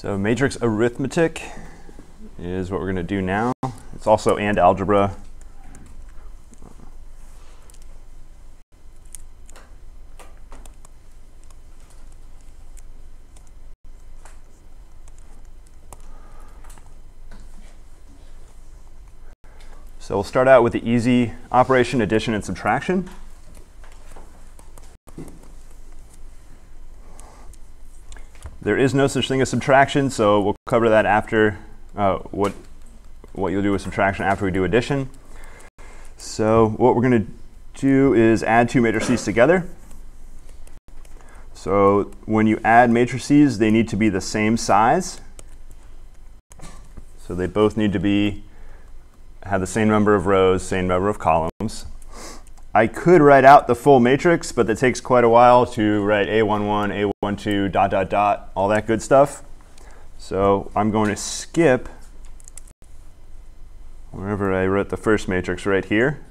So matrix arithmetic is what we're going to do now. It's also and algebra. So we'll start out with the easy operation, addition and subtraction. There is no such thing as subtraction, so we'll cover that after uh, what, what you'll do with subtraction after we do addition. So what we're going to do is add two matrices together. So when you add matrices, they need to be the same size. So they both need to be have the same number of rows, same number of columns. I could write out the full matrix, but that takes quite a while to write A11, A12, dot, dot, dot, all that good stuff. So I'm going to skip wherever I wrote the first matrix right here.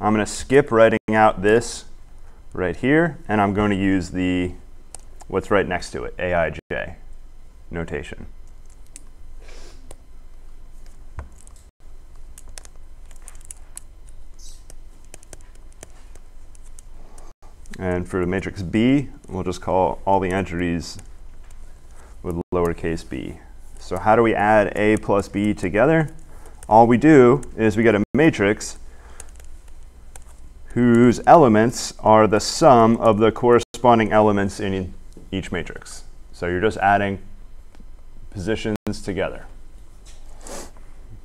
I'm going to skip writing out this right here, and I'm going to use the what's right next to it, Aij notation. And for the matrix B, we'll just call all the entries with lowercase b. So how do we add A plus B together? All we do is we get a matrix whose elements are the sum of the corresponding elements in each matrix. So you're just adding positions together.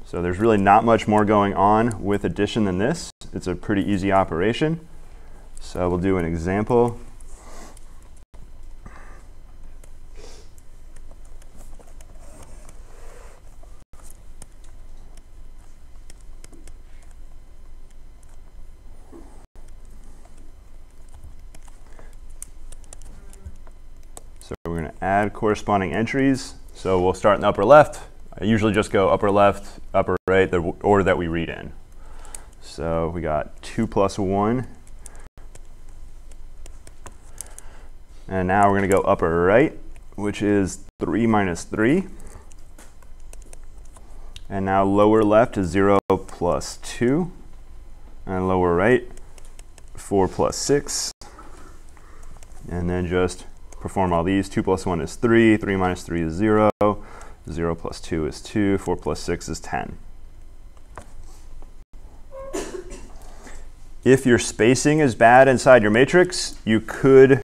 So there's really not much more going on with addition than this. It's a pretty easy operation. So we'll do an example. So we're going to add corresponding entries. So we'll start in the upper left. I usually just go upper left, upper right, the order that we read in. So we got 2 plus 1 And now we're going to go upper right, which is 3 minus 3. And now lower left is 0 plus 2. And lower right, 4 plus 6. And then just perform all these. 2 plus 1 is 3. 3 minus 3 is 0. 0 plus 2 is 2. 4 plus 6 is 10. If your spacing is bad inside your matrix, you could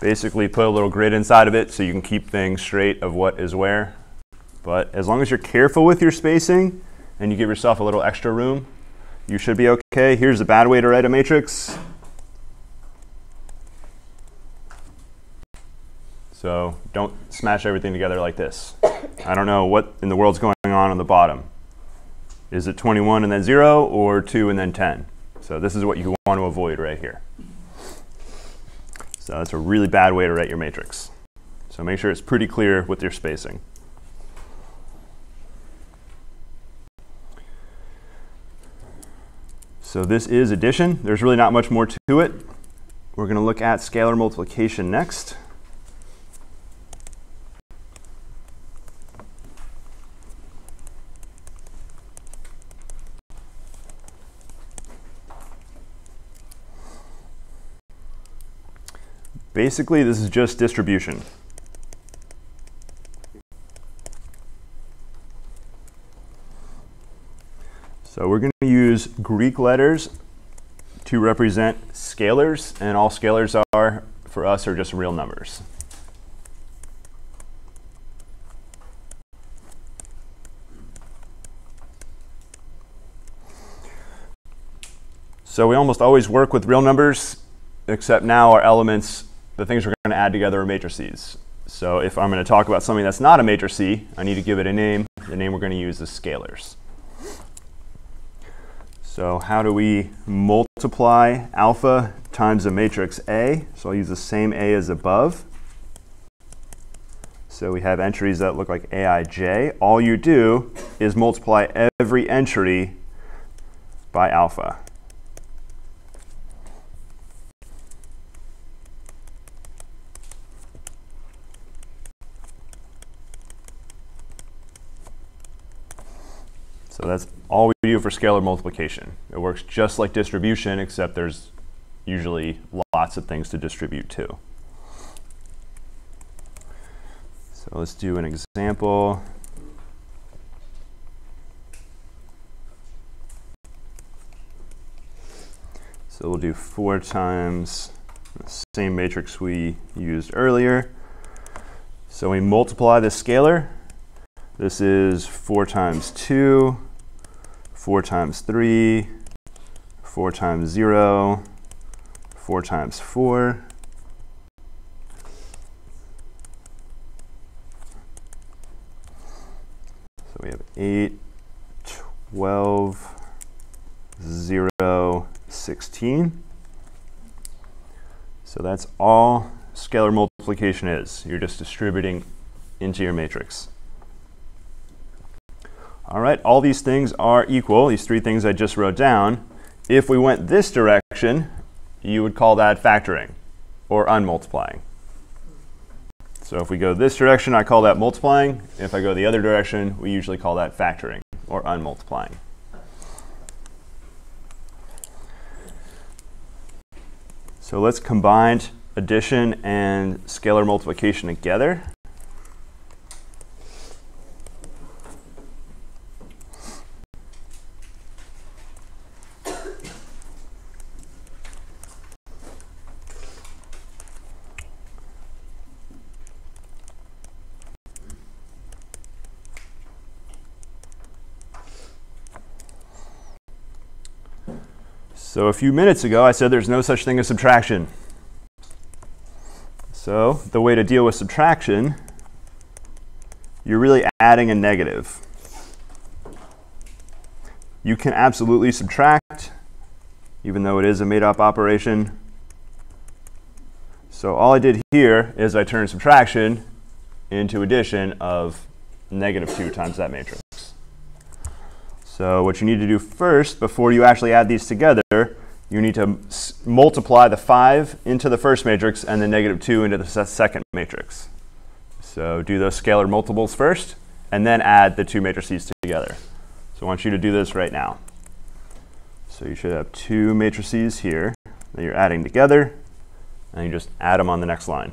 basically put a little grid inside of it so you can keep things straight of what is where. But as long as you're careful with your spacing and you give yourself a little extra room, you should be okay. Here's a bad way to write a matrix. So don't smash everything together like this. I don't know what in the world's going on on the bottom. Is it 21 and then 0 or 2 and then 10? So this is what you want to avoid right here. Uh, so that's a really bad way to write your matrix. So make sure it's pretty clear with your spacing. So this is addition. There's really not much more to it. We're going to look at scalar multiplication next. Basically, this is just distribution. So we're going to use Greek letters to represent scalars, and all scalars are, for us, are just real numbers. So we almost always work with real numbers, except now our elements the things we're going to add together are matrices. So if I'm going to talk about something that's not a matrix I need to give it a name. The name we're going to use is scalars. So how do we multiply alpha times a matrix A? So I'll use the same A as above. So we have entries that look like Aij. All you do is multiply every entry by alpha. So that's all we do for scalar multiplication. It works just like distribution, except there's usually lots of things to distribute to. So let's do an example. So we'll do 4 times the same matrix we used earlier. So we multiply the scalar. This is 4 times 2, 4 times 3, 4 times 0, 4 times 4. So we have 8, 12, 0, 16. So that's all scalar multiplication is. You're just distributing into your matrix. All right, all these things are equal, these three things I just wrote down. If we went this direction, you would call that factoring or unmultiplying. So if we go this direction, I call that multiplying. If I go the other direction, we usually call that factoring or unmultiplying. So let's combine addition and scalar multiplication together. So a few minutes ago, I said there's no such thing as subtraction. So the way to deal with subtraction, you're really adding a negative. You can absolutely subtract, even though it is a made-up operation. So all I did here is I turned subtraction into addition of negative 2 times that matrix. So what you need to do first, before you actually add these together, you need to multiply the 5 into the first matrix and the negative 2 into the second matrix. So do those scalar multiples first, and then add the two matrices together. So I want you to do this right now. So you should have two matrices here that you're adding together, and you just add them on the next line.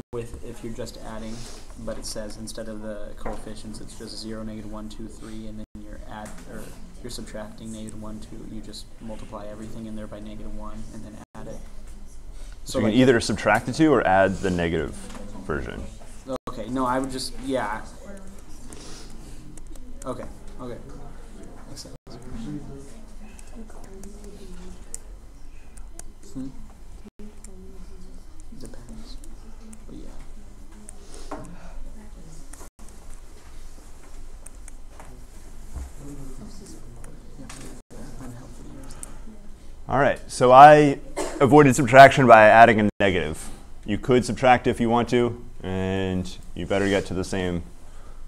with if you're just adding, but it says instead of the coefficients, it's just 0, negative 1, 2, 3, and then you're add or you're subtracting negative 1, 2, you just multiply everything in there by negative 1 and then add it. So, so you like can either subtract the two or add the negative version. Okay, no, I would just, yeah, Okay, okay. Hmm? Depends. But yeah. All right, so I avoided subtraction by adding a negative. You could subtract if you want to, and you better get to the same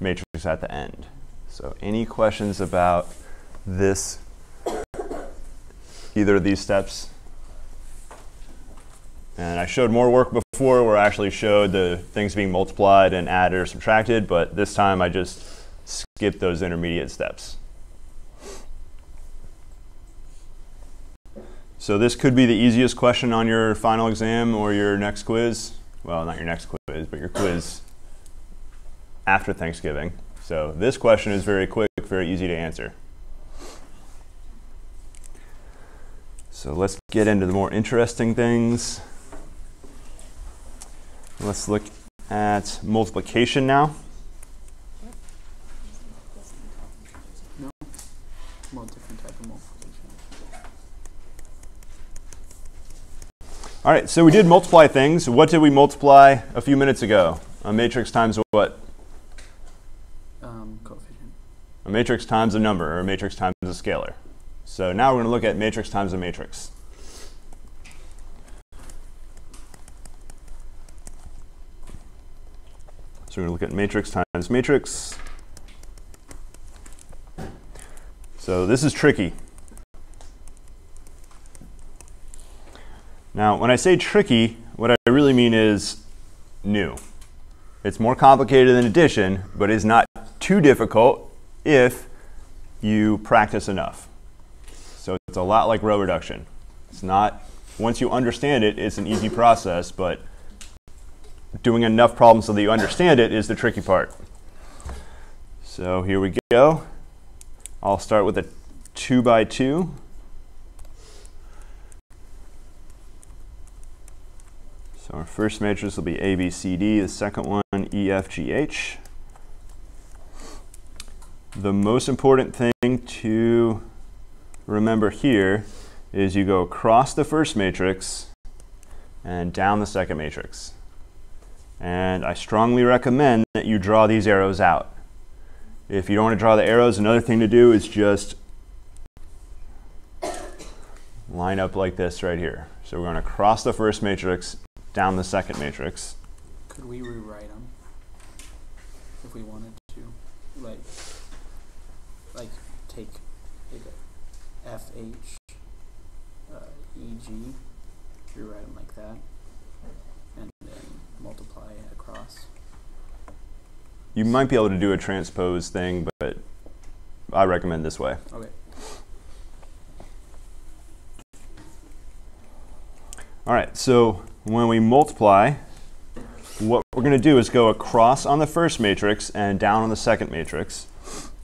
matrix at the end. So any questions about this, either of these steps? And I showed more work before where I actually showed the things being multiplied and added or subtracted, but this time I just skipped those intermediate steps. So this could be the easiest question on your final exam or your next quiz. Well, not your next quiz, but your quiz. after Thanksgiving. So this question is very quick, very easy to answer. So let's get into the more interesting things. Let's look at multiplication now. Well, different type of multiplication. All right, so we did multiply things. What did we multiply a few minutes ago? A matrix times what? Um, coefficient. A matrix times a number, or a matrix times a scalar. So now we're going to look at matrix times a matrix. So we're going to look at matrix times matrix. So this is tricky. Now, when I say tricky, what I really mean is new. It's more complicated than addition, but is not too difficult if you practice enough. So it's a lot like row reduction. It's not, once you understand it, it's an easy process, but doing enough problems so that you understand it is the tricky part. So here we go. I'll start with a 2 by 2. Our first matrix will be A, B, C, D. The second one, E, F, G, H. The most important thing to remember here is you go across the first matrix and down the second matrix. And I strongly recommend that you draw these arrows out. If you don't want to draw the arrows, another thing to do is just line up like this right here. So we're going to cross the first matrix, down the second matrix. Could we rewrite them if we wanted to? Like, like take like F H uh, E G, rewrite them like that, and then multiply across. You might be able to do a transpose thing, but I recommend this way. Okay. All right, so when we multiply, what we're going to do is go across on the first matrix and down on the second matrix.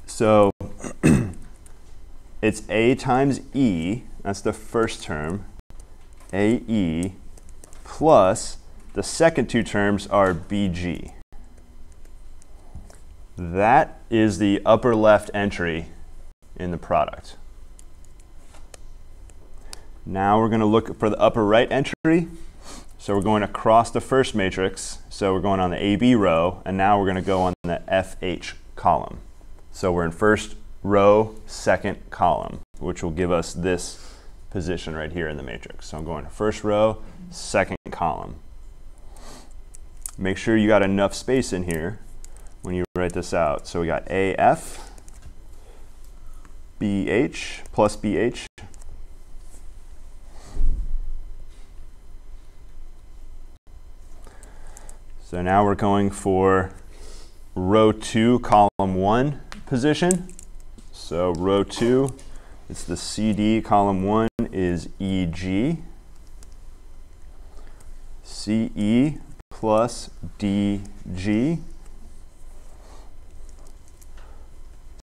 So it's A times E, that's the first term, AE, plus the second two terms are BG. That is the upper left entry in the product. Now we're going to look for the upper right entry. So we're going across the first matrix. So we're going on the AB row, and now we're going to go on the FH column. So we're in first row, second column, which will give us this position right here in the matrix. So I'm going first row, second column. Make sure you got enough space in here when you write this out. So we got AF, BH plus BH So now we're going for row 2, column 1 position. So row 2, it's the CD, column 1 is EG. CE plus DG.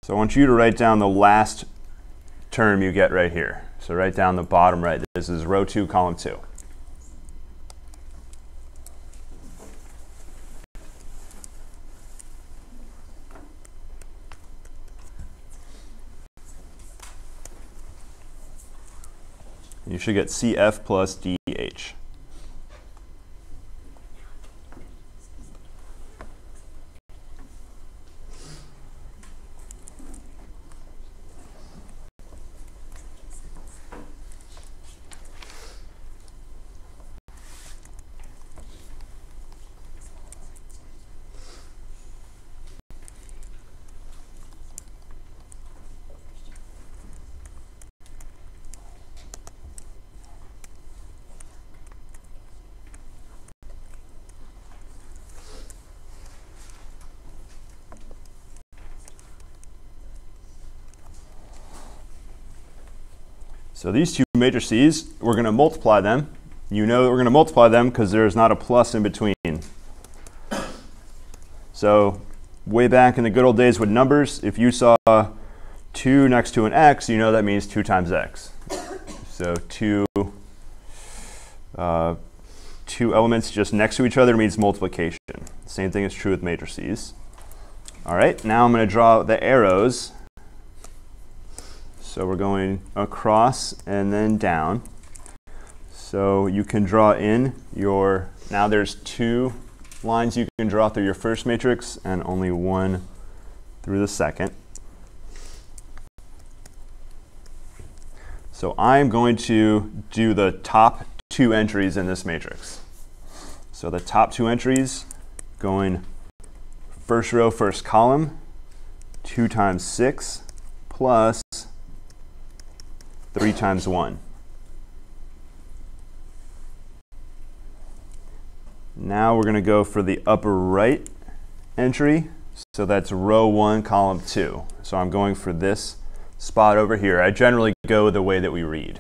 So I want you to write down the last term you get right here. So write down the bottom right. This is row 2, column 2. You should get CF plus DH. So these two matrices, we're going to multiply them. You know that we're going to multiply them because there's not a plus in between. So way back in the good old days with numbers, if you saw 2 next to an x, you know that means 2 times x. So 2, uh, two elements just next to each other means multiplication. Same thing is true with matrices. All right, now I'm going to draw the arrows. So we're going across and then down. So you can draw in your, now there's two lines you can draw through your first matrix and only one through the second. So I'm going to do the top two entries in this matrix. So the top two entries going first row, first column, 2 times 6 plus 3 times 1. Now we're going to go for the upper right entry. So that's row 1, column 2. So I'm going for this spot over here. I generally go the way that we read.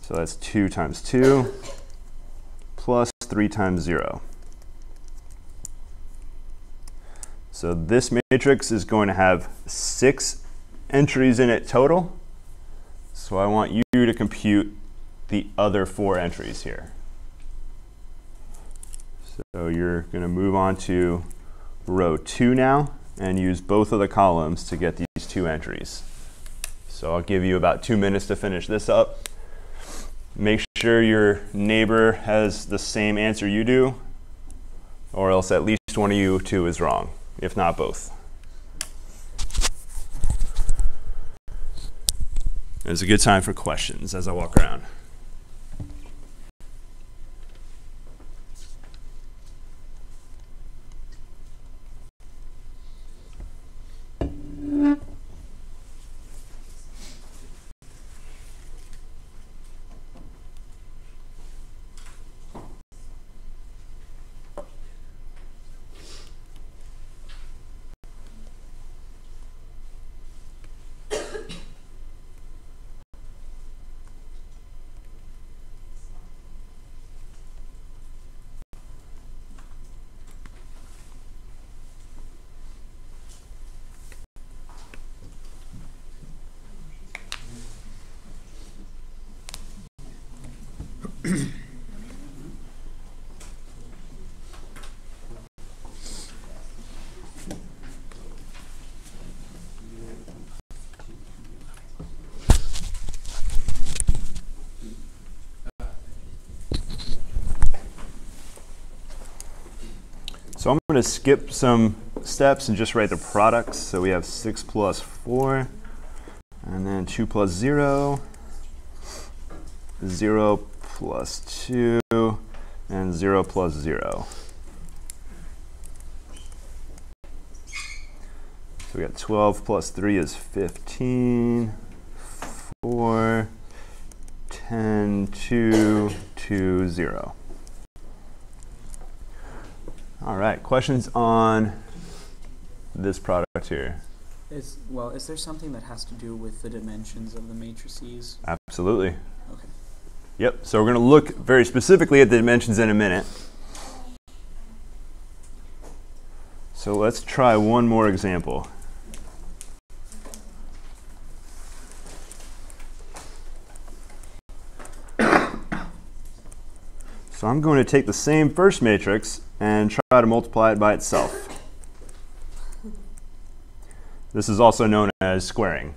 So that's 2 times 2 plus 3 times 0. So this matrix is going to have six entries in it total. So I want you to compute the other four entries here. So you're going to move on to row 2 now and use both of the columns to get these two entries. So I'll give you about two minutes to finish this up. Make sure your neighbor has the same answer you do, or else at least one of you two is wrong, if not both. It's a good time for questions as I walk around. So I'm going to skip some steps and just write the products. So we have 6 plus 4, and then 2 plus 0, 0 plus 2, and 0 plus 0. So we got 12 plus 3 is 15, 4, 10, 2, 2, 0. All right, questions on this product here? Is well, is there something that has to do with the dimensions of the matrices? Absolutely. Okay. Yep, so we're going to look very specifically at the dimensions in a minute. So let's try one more example. So I'm going to take the same first matrix and try to multiply it by itself. This is also known as squaring.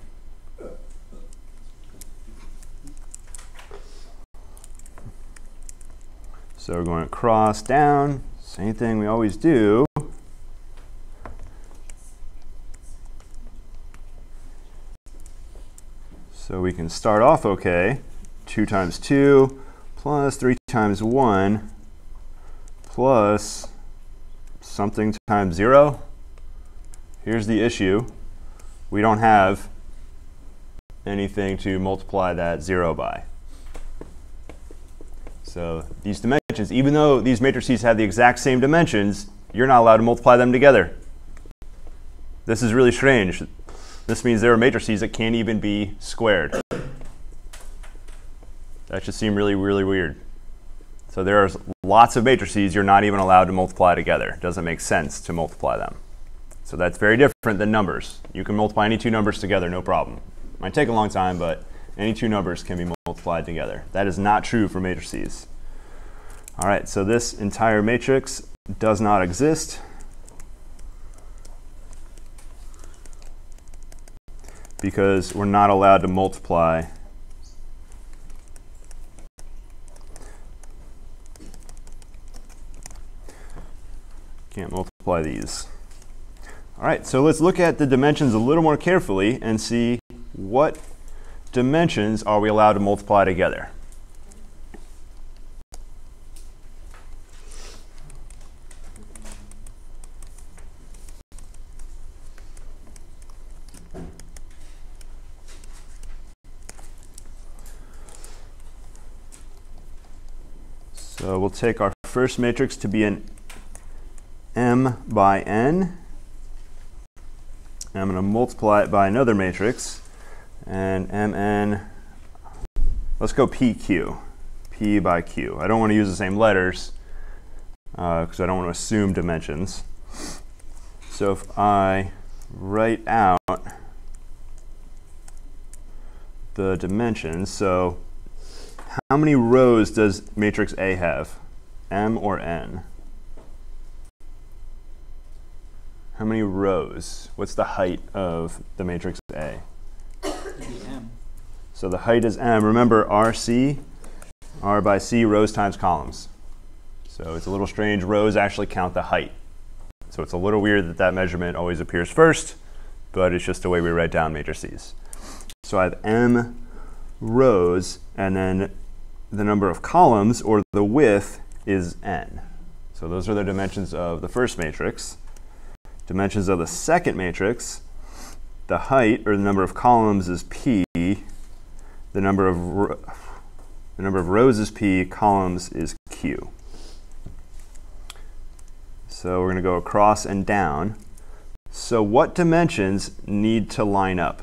So we're going across, down, same thing we always do. So we can start off okay. 2 times 2 plus 3 times 1 plus something times 0. Here's the issue. We don't have anything to multiply that 0 by. So these dimensions, even though these matrices have the exact same dimensions, you're not allowed to multiply them together. This is really strange. This means there are matrices that can't even be squared. That should seem really, really weird. So there's lots of matrices you're not even allowed to multiply together. It doesn't make sense to multiply them. So that's very different than numbers. You can multiply any two numbers together, no problem. Might take a long time, but any two numbers can be multiplied together. That is not true for matrices. All right, so this entire matrix does not exist. because we're not allowed to multiply can't multiply these. All right, so let's look at the dimensions a little more carefully and see what dimensions are we allowed to multiply together. So we'll take our first matrix to be an m by n. I'm going to multiply it by another matrix. And mn, let's go pq, p by q. I don't want to use the same letters because uh, I don't want to assume dimensions. So if I write out the dimensions, so how many rows does matrix A have? M or N? How many rows? What's the height of the matrix A? M. So the height is M. Remember RC, R by C, rows times columns. So it's a little strange. Rows actually count the height. So it's a little weird that that measurement always appears first, but it's just the way we write down matrices. So I have M rows, and then the number of columns, or the width, is n. So those are the dimensions of the first matrix. Dimensions of the second matrix, the height, or the number of columns, is p. The number of, the number of rows is p, columns is q. So we're going to go across and down. So what dimensions need to line up?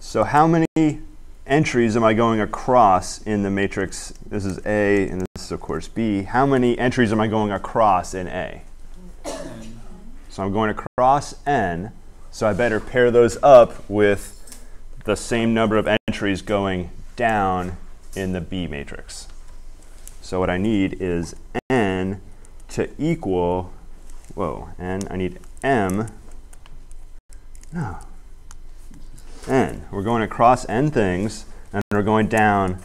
So how many entries am I going across in the matrix? This is A, and this is, of course, B. How many entries am I going across in A? So I'm going across N, so I better pair those up with the same number of entries going down in the B matrix. So what I need is N to equal, whoa, N, I need M, no, n. We're going across n things, and we're going down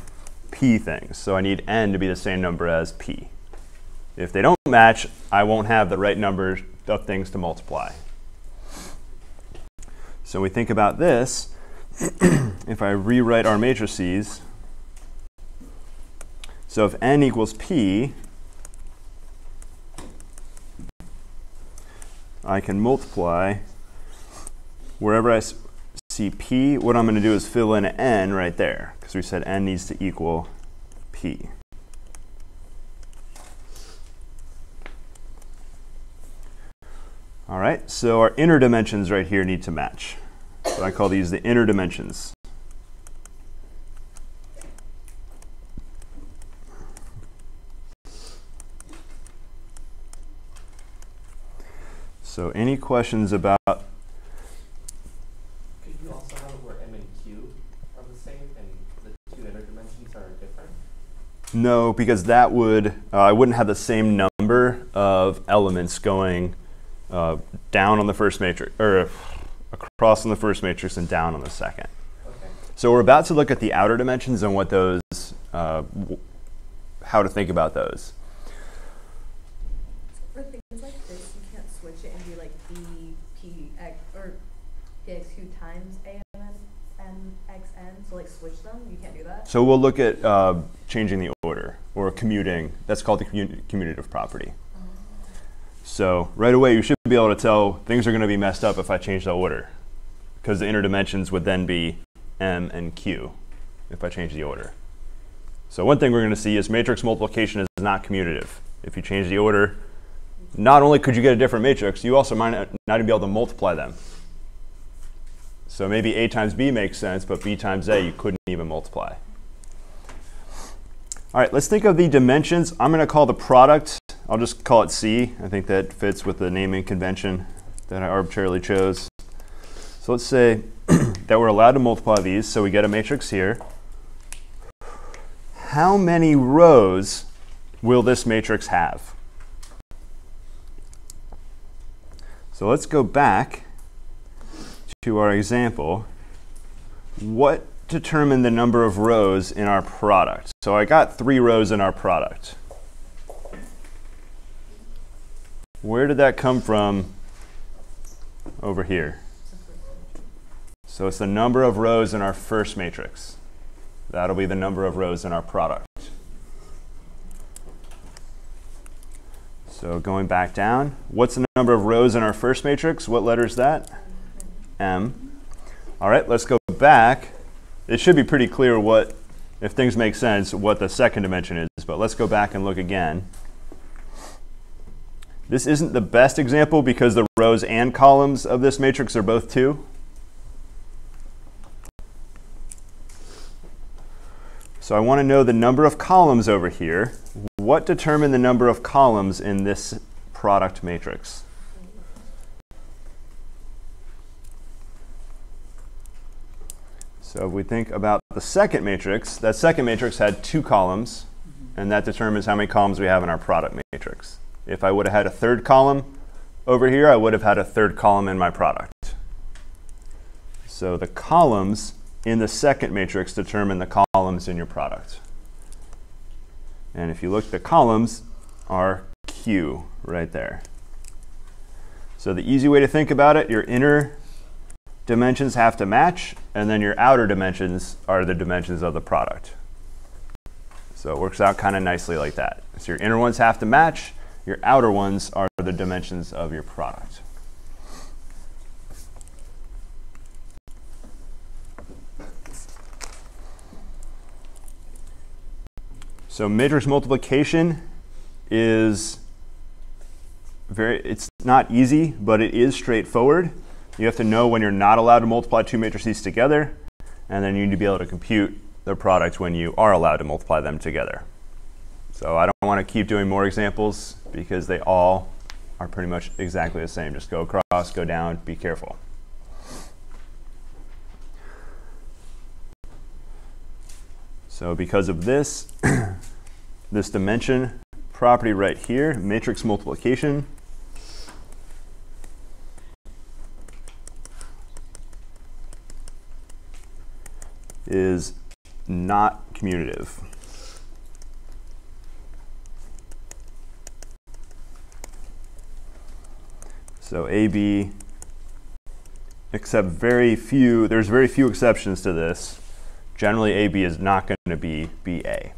p things. So I need n to be the same number as p. If they don't match, I won't have the right number of things to multiply. So we think about this. if I rewrite our matrices, so if n equals p, I can multiply wherever I see P, what I'm going to do is fill in N right there, because we said N needs to equal P. All right, so our inner dimensions right here need to match. So I call these the inner dimensions. So any questions about No, because that would, uh, I wouldn't have the same number of elements going uh, down on the first matrix, or across on the first matrix and down on the second. Okay. So we're about to look at the outer dimensions and what those, uh, how to think about those. For things like this, you can't switch it and do like B, P, X, or PXQ times A M, X, N, so like switch them? You can't do that? So we'll look at uh, changing the order or commuting. That's called the commutative property. So right away, you should be able to tell things are going to be messed up if I change the order, because the inner dimensions would then be m and q if I change the order. So one thing we're going to see is matrix multiplication is not commutative. If you change the order, not only could you get a different matrix, you also might not even be able to multiply them. So maybe A times B makes sense, but B times A you couldn't even multiply. All right, let's think of the dimensions. I'm going to call the product, I'll just call it C. I think that fits with the naming convention that I arbitrarily chose. So let's say that we're allowed to multiply these, so we get a matrix here. How many rows will this matrix have? So let's go back to our example. What determined the number of rows in our product? So I got three rows in our product. Where did that come from over here? So it's the number of rows in our first matrix. That'll be the number of rows in our product. So going back down, what's the number of rows in our first matrix? What letter is that? M. All right, let's go back. It should be pretty clear what, if things make sense, what the second dimension is, but let's go back and look again. This isn't the best example because the rows and columns of this matrix are both 2. So I want to know the number of columns over here what determined the number of columns in this product matrix? So if we think about the second matrix, that second matrix had two columns, and that determines how many columns we have in our product matrix. If I would have had a third column over here, I would have had a third column in my product. So the columns in the second matrix determine the columns in your product. And if you look, the columns are Q right there. So the easy way to think about it, your inner dimensions have to match, and then your outer dimensions are the dimensions of the product. So it works out kind of nicely like that. So your inner ones have to match, your outer ones are the dimensions of your product. So matrix multiplication is very, it's not easy, but it is straightforward. You have to know when you're not allowed to multiply two matrices together, and then you need to be able to compute the product when you are allowed to multiply them together. So I don't want to keep doing more examples because they all are pretty much exactly the same. Just go across, go down, be careful. So because of this, this dimension property right here, matrix multiplication, is not commutative. So AB, except very few, there's very few exceptions to this. Generally, AB is not going to be BA.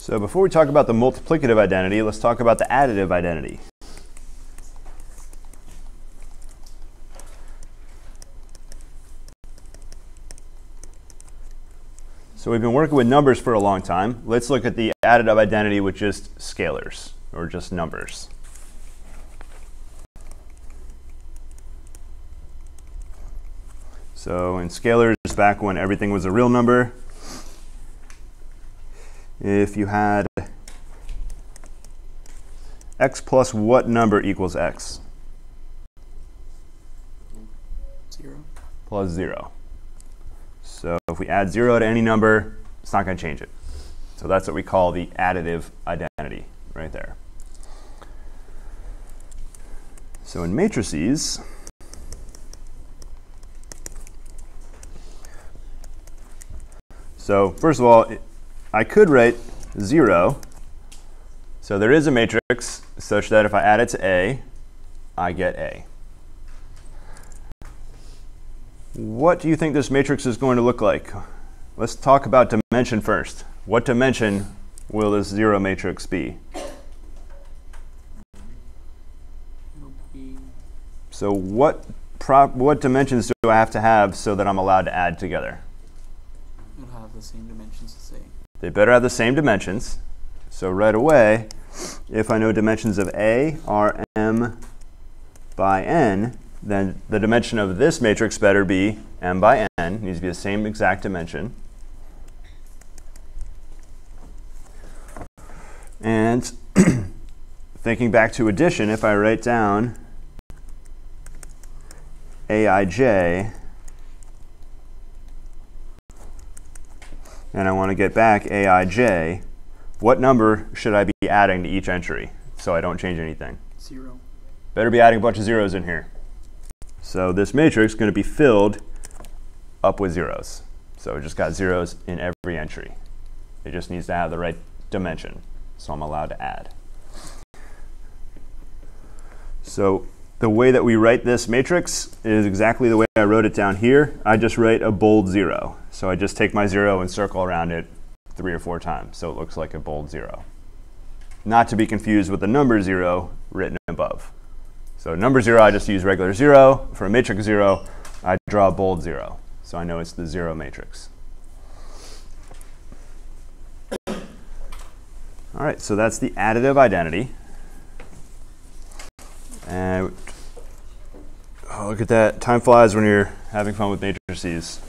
So before we talk about the multiplicative identity, let's talk about the additive identity. So we've been working with numbers for a long time. Let's look at the additive identity with just scalars, or just numbers. So in scalars, back when everything was a real number, if you had x plus what number equals x? Zero. Plus 0. So if we add 0 to any number, it's not going to change it. So that's what we call the additive identity right there. So in matrices, so first of all, I could write 0. So there is a matrix such that if I add it to A, I get A. What do you think this matrix is going to look like? Let's talk about dimension first. What dimension will this zero matrix be? So what prop, what dimensions do I have to have so that I'm allowed to add together? it'll have the same dimensions as A. They better have the same dimensions. So right away, if I know dimensions of A are m by n, then the dimension of this matrix better be m by n. It needs to be the same exact dimension. And thinking back to addition, if I write down aij and I want to get back aij, what number should I be adding to each entry so I don't change anything? Zero. Better be adding a bunch of zeros in here. So this matrix is going to be filled up with zeros. So it just got zeros in every entry. It just needs to have the right dimension. So I'm allowed to add. So the way that we write this matrix is exactly the way I wrote it down here. I just write a bold zero. So I just take my zero and circle around it three or four times. So it looks like a bold zero. Not to be confused with the number zero written above. So number zero, I just use regular zero. For a matrix zero, I draw a bold zero. So I know it's the zero matrix. All right, so that's the additive identity. And oh, look at that. Time flies when you're having fun with matrices.